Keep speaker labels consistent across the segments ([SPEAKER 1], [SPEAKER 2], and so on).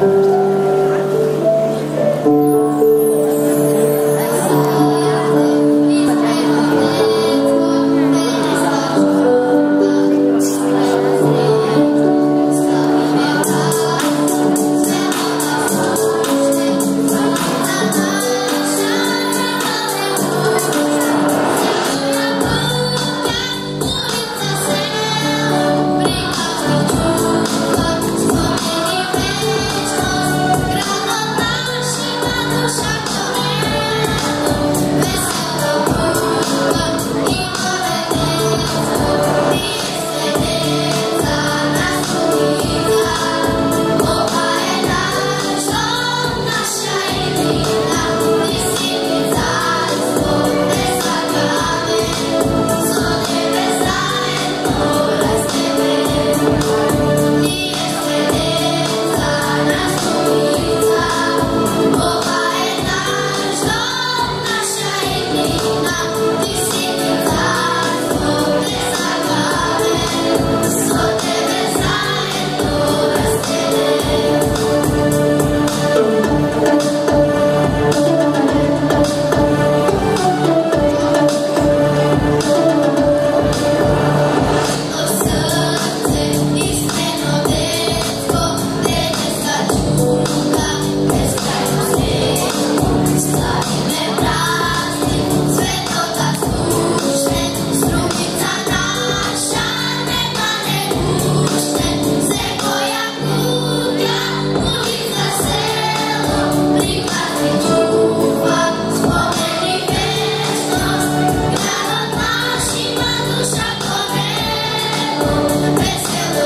[SPEAKER 1] Thank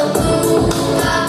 [SPEAKER 1] oh, oh,